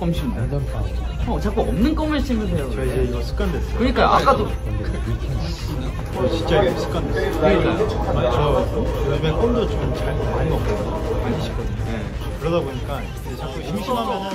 껌 신어요? 네, 네, 네. 형 자꾸 없는 껌을 신으세요. 저 이제 이거 습관 됐어요. 그러니까 아까도 어, 진짜 이게 습관 됐어요. 그러니까요. 아, 저 요즘에 껌도 좀 잘 많이 먹거든요. 많이 씻거든요. 네. 그러다 보니까 이제 자꾸 심심하면은